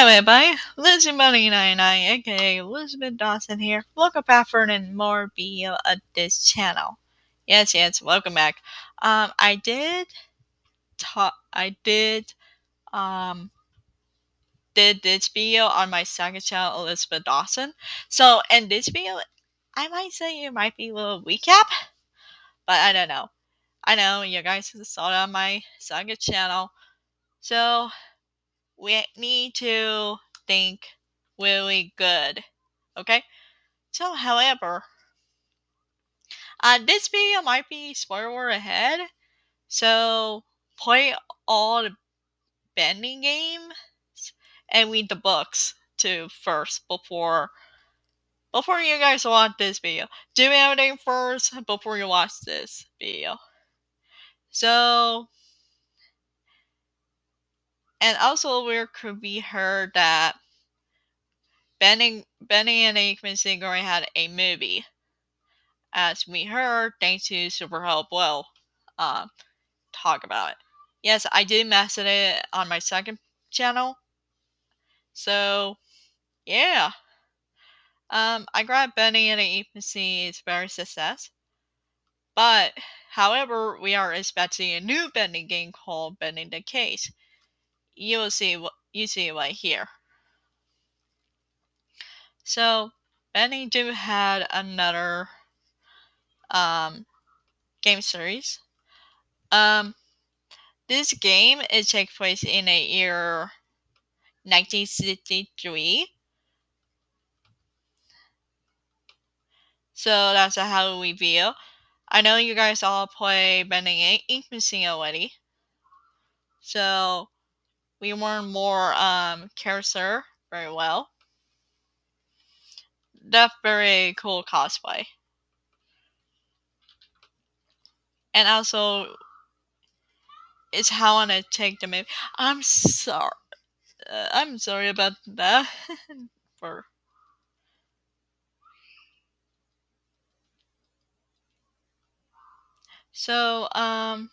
Hello everybody, Lizzybunny 99 aka Elizabeth Dawson here. Welcome back for an more video of this channel. Yes, yes, welcome back. Um, I did talk, I did, um, did this video on my second channel, Elizabeth Dawson. So, in this video, I might say it might be a little recap, but I don't know. I know you guys saw it on my second channel. So, we need to think really good. Okay? So, however, uh, this video might be spoiler ahead. So, play all the Bendy games and read the books too first before before you guys watch this video. Do everything first before you watch this video. So, and also we could be heard that Bendy, Bendy and Ink Machine had a movie. As we heard, thanks to SuperHorrorBro uh, talk about it. Yes, I did message it on my second channel. So, yeah. Um, I grabbed Bendy and Ink Machine is very success. But, however, we are expecting a new Bendy game called Bendy the Cage you will see what you see right here. So Bendy do had another um, game series. Um, this game it takes place in a year 1963. So that's how we feel. I know you guys all play Bendy Ink Machine already. So we learn more um, character very well. That's very cool cosplay. And also, it's how I take the movie. I'm sorry. Uh, I'm sorry about that. For so, um,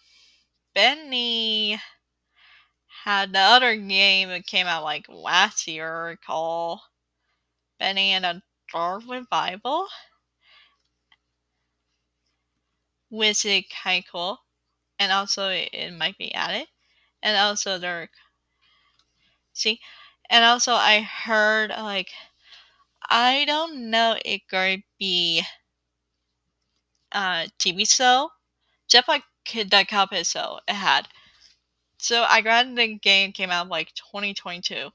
Bendy had the other game that came out like last year called Bendy and a Dark Revival, which is kind of cool, and also it, might be added, and also there. See, and also I heard like I don't know it could be uh TV show, just like the Cuphead show it had so I grabbed the game came out like 2022.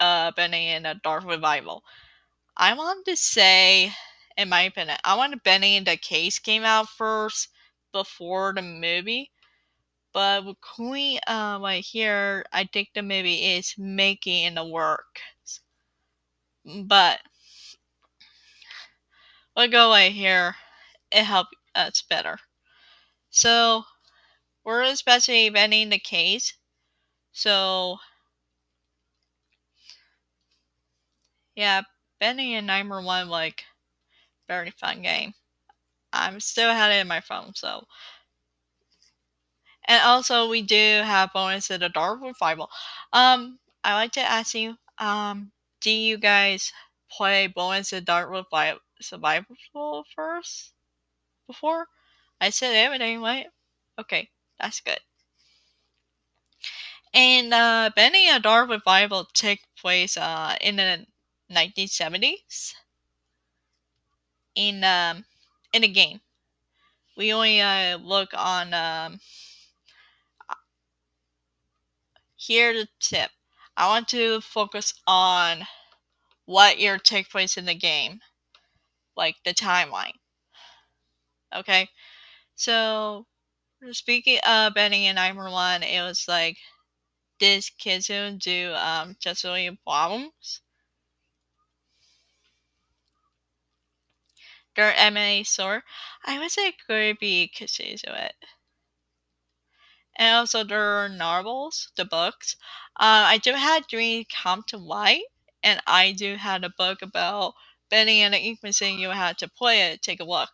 Uh, Bendy and a Dark Revival. I want to say, in my opinion, I want Bendy and the Cage came out first before the movie. But with Queen, uh, right here, I think the movie is making the work. But we'll go right here. It helps us better. So we're especially Bendy the Cage. So, yeah, Bendy and Nightmare Run, like, very fun game. I'm still had it in my phone, so. And also, we do have bonus in the Dark Revival. Um, I like to ask you, um, do you guys play bonus in Dark Revival Survival first? Before? I said everything, right? Okay. That's good. And uh, Bendy and Dark Revival took place uh, in the 1970s in um, in a game. We only uh, look on um, here the tip. I want to focus on what year take place in the game, like the timeline. Okay, so Speaking of Bendy and I one, it was like this kids who do um just really problems. Their MMA store. I could be kisses of it. And also their novels, the books. Uh, I do have Dream Come to Light, and I do have a book about Bendy and the Ink Machine. You had to play it. Take a look.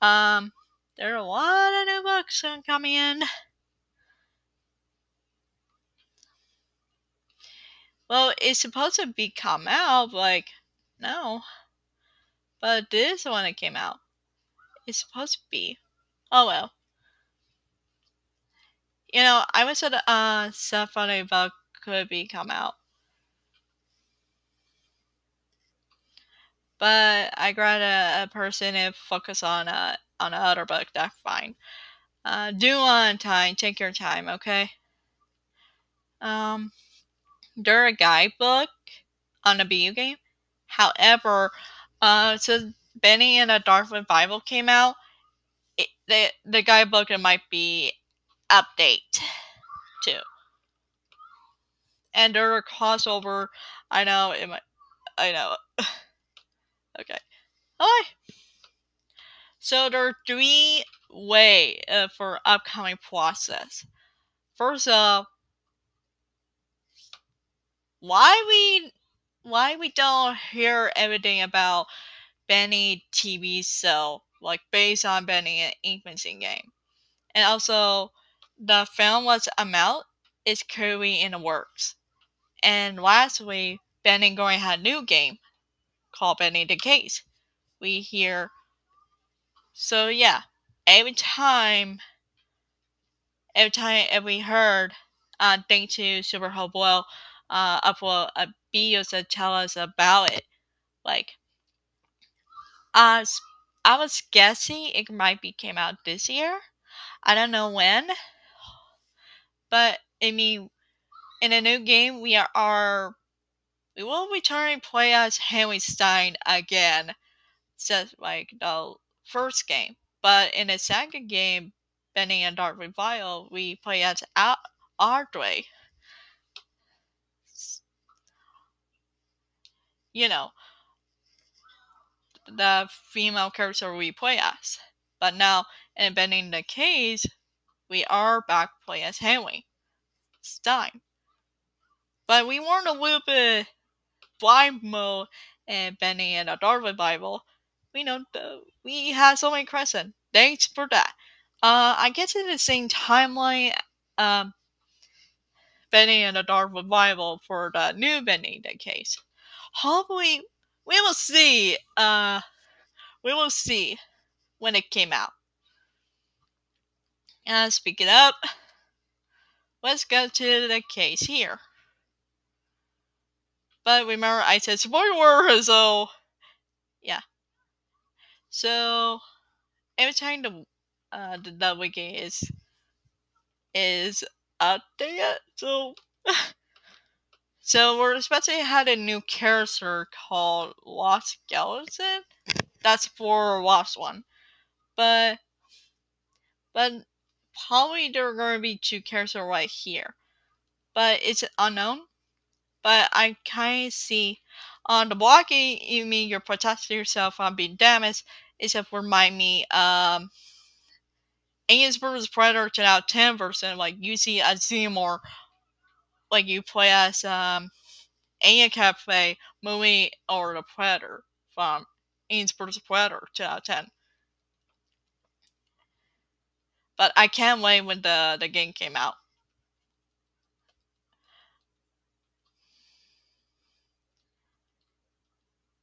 Um, there are a lot of new books coming in. Well, it's supposed to be come out, like no. But this one that came out. It's supposed to be. Oh well. You know, I was at uh stuff funny about could be come out. But I got a, a person to focus on uh on other book, that's fine. Uh do on time, take your time, okay? Um they're a guidebook on a video game. However, uh so Bendy and the Dark Revival came out, it, the the guidebook it might be update too. And there are crossover. I know it might. I know. okay. Hi. So there are three way uh, for upcoming process. First off, why we why we don't hear everything about Bendy TV show like based on Bendy and Ink Machine's game, and also the film was out is currently in the works. And lastly, Bendy going had a new game called Bendy the Cage. We hear so yeah, every time every time we heard uh thanks to SuperHorrorBro uh upload a video to tell us about it. Like uh I was guessing it might be came out this year. I don't know when. But I mean in a new game we are, are we will return and play as Henry Stein again. Just like the first game. But in the second game, Bendy and Dark Revival, we play as Audrey. You know, the female character we play as. But now, in Bendy the Cage, we are back playing as Henry Stein. But we weren't a little bit blind mode and Bendy and the Dark Revival. We know the, we had so many crescent. Thanks for that. Uh, I guess in the same timeline, um, Bendy and the Dark Revival for the new Bendy the Cage. Hopefully, we will see. Uh, we will see when it came out. And speaking up, let's go to the case here. But remember, I said spoiler, so. So every time the uh, the, the wiki is is updated, so so we're to have a new character called Lost Skeleton. That's for Lost one, but but probably there are going to be two characters right here, but it's unknown. But I kind of see on the blocking, you mean you're protecting yourself from being damaged, except remind me, um, vs. Predator 10 out 10 version, like you see a Seymour, like you play as, um, Alien Cafe movie or the Predator from Aliens vs. Predator 10 out 10. But I can't wait when the, the game came out.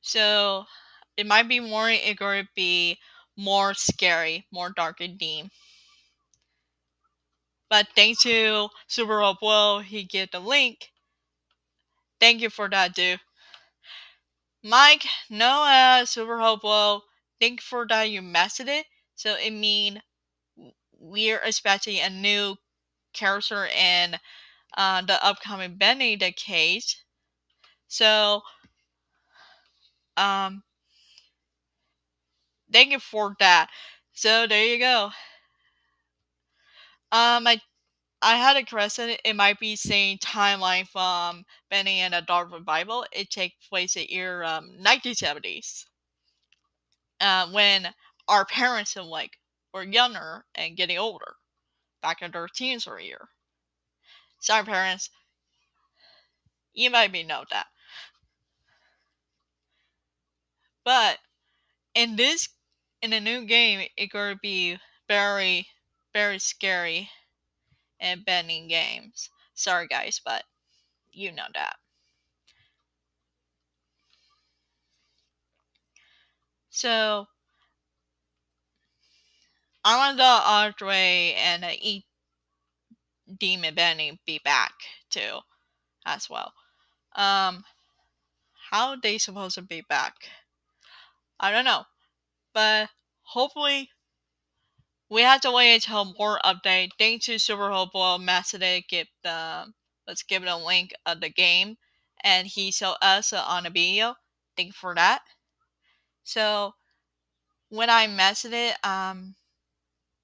So it might be more it could be more scary, more dark and deep. But thanks to SuperHorrorBro, he get the link. Thank you for that, dude. Mike, Noah, SuperHorrorBro, thank you for that you messaged it. So it mean we're expecting a new character in uh, the upcoming Bendy the Cage. So um, thank you for that. So there you go. Um, I I had a question. It might be saying timeline from Bendy and the Dark Revival. It takes place in year um, 1970s. Uh, when our parents and like were younger and getting older, back in their teens or year. Sorry, parents. You might be know that. But in this in a new game, it gonna be very, very scary and Bendy games. Sorry guys, but you know that. So I want the Audrey and uh, the E Demon Bendy be back too, as well. Um, how they supposed to be back? I don't know but hopefully we have to wait until more update. Thanks to Super Hopeful Message give the let's give it a link of the game, and he showed us on a video. Thank you for that. So when I messaged it, um,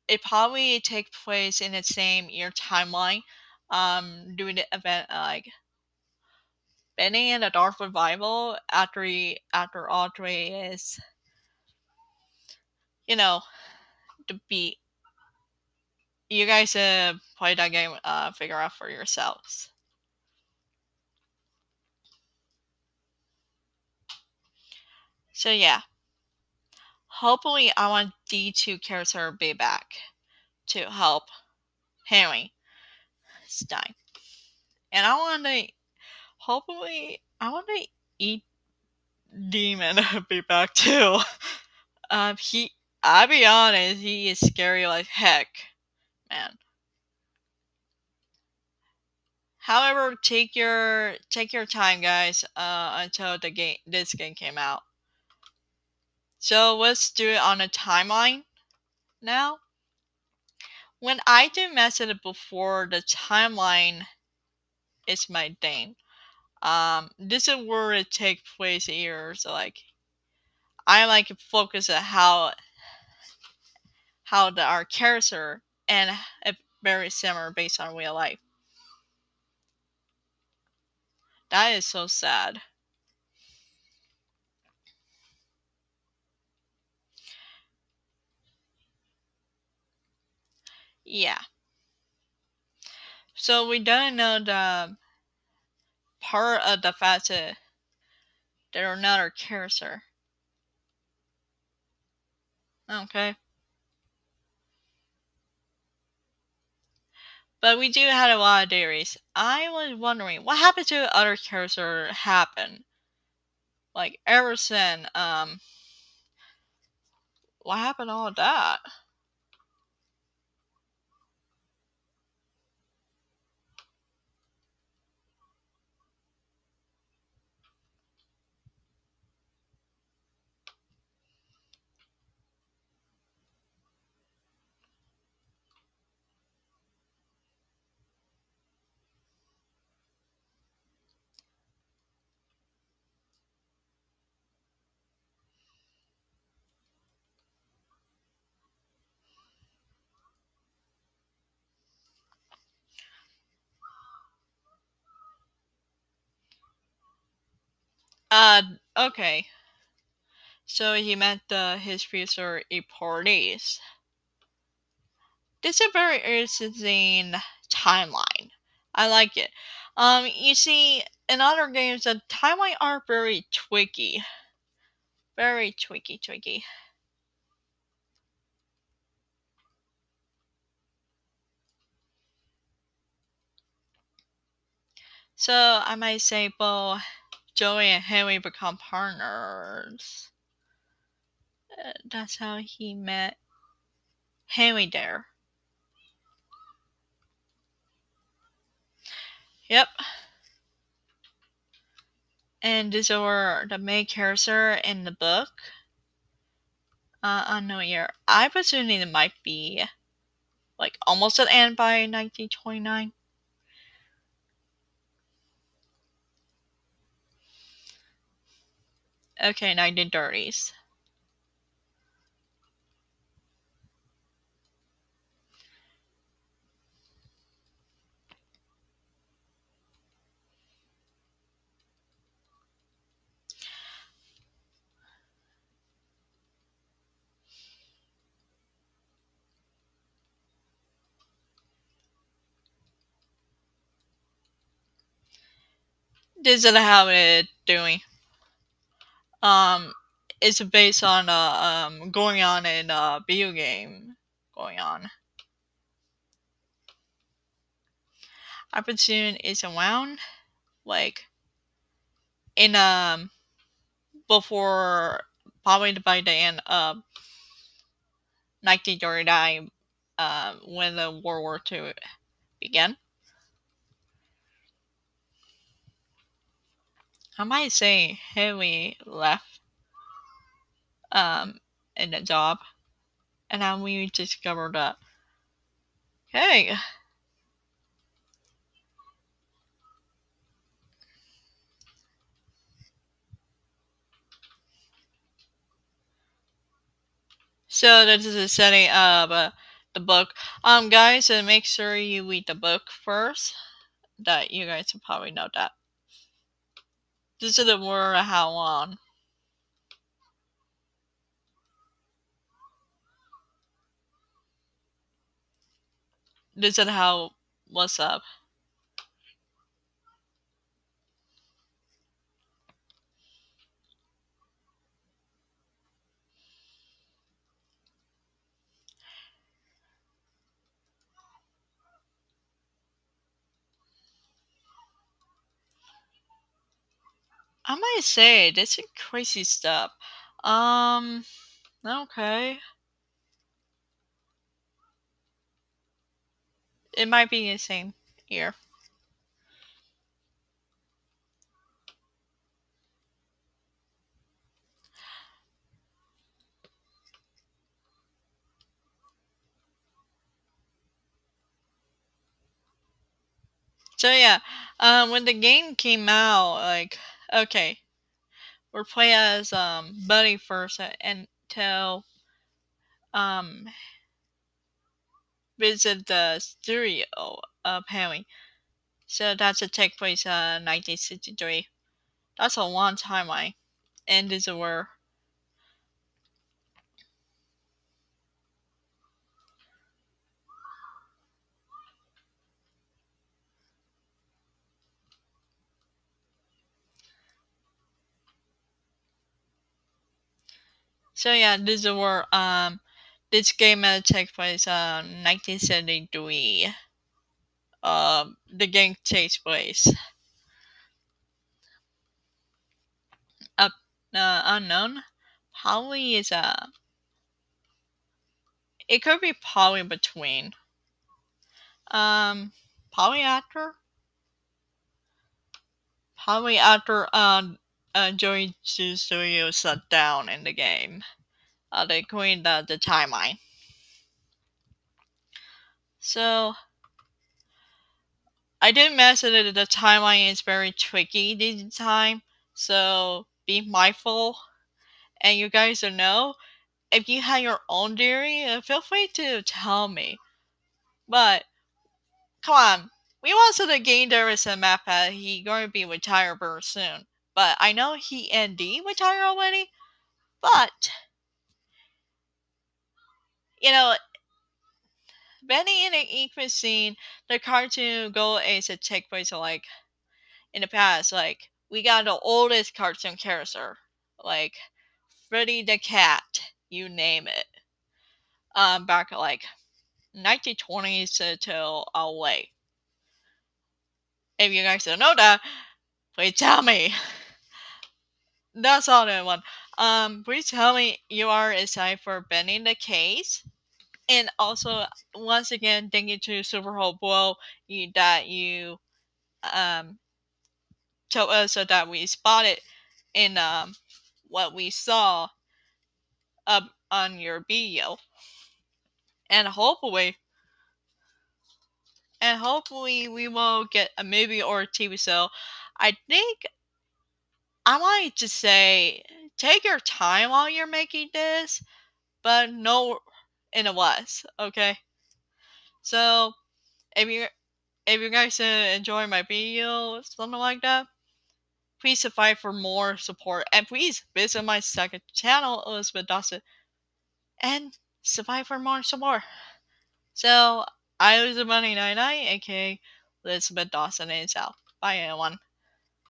it probably take place in the same year timeline. Um, doing the event uh, like Bendy and the Dark Revival after he, after Audrey is, you know, to beat. You guys uh, play that game, uh, figure out for yourselves. So yeah, hopefully I want D2 character be back to help Henry Stein. And I want to, hopefully, I want to eat Demon be back too. Um, he, I'll be honest, he is scary like heck, man. However, take your take your time, guys, uh, until the game this game came out. So let's do it on a timeline now. When I do method before the timeline is my thing. Um, this is where it takes place here. So like, I like to focus on how how the our character and very similar based on real life. That is so sad. Yeah. So we don't know the part of the fact that they're not our character. Okay. But we do have a lot of theories. I was wondering what happened to other character happen. Like Everson, um what happened to all that? Uh, okay. So he met uh, his future parties. This is a very interesting timeline. I like it. Um, you see, in other games, the timeline are very tricky. Very tricky, tricky. So I might say, well, Joey and Henry become partners. Uh, that's how he met Henry there. Yep. And these are the main character in the book. Uh, unknown year. I presume it might be like almost at end by 1929. Okay, 1930s. This is how it's doing. Um, it's based on uh, um going on in a video game going on. I it's around like in um before probably by the end of 1939 uh, when the World War II began. I might say Henry left um, in the job, and then we discovered that, hey, So this is a setting of uh, the book. Um, guys, and make sure you read the book first. That you guys will probably know that. This is the word how long. This is how what's up. I might say this is crazy stuff. Um, okay. It might be the same here. So yeah, um, when the game came out, like, okay, we're playing as um Buddy first until um visit the studio of Henry. So that's a take place uh 1963. That's a long timeline, and is where So yeah, this is where um this game uh, takes place uh 1973. Um, the game takes place up uh, unknown. Probably is a. Uh, it could be probably between. Um, probably after. Probably after um uh, Joey Studio shut down in the game. Uh, they cleaned the, the timeline. So, I did mention that the timeline is very tricky this time, so be mindful. And you guys know, if you have your own theory, uh, feel free to tell me. But, come on, we want to the game there is a map that he going to be retired very soon. But I know he and D retired already. But you know, Bendy the Ink Machine, the cartoon goal is to take place like in the past. Like we got the oldest cartoon character, like Freddy the Cat, you name it. Um, back like 1920s till away. If you guys don't know that, please tell me. That's all that one. Um, please tell me you are excited for Bendy the Cage. And also, once again, thank you to Super Blow you, that you um told us so that we spotted in um what we saw up on your video. And hopefully and hopefully we will get a movie or a TV show. I think I might just say take your time while you're making this, but no in a was, okay? So if you if you guys uh, enjoy my video, something like that, please subscribe for more support and please visit my second channel, Elizabeth Dawson, and subscribe for more support. So I was the Money Night Night, aka Elizabeth Dawson, and out. Bye everyone.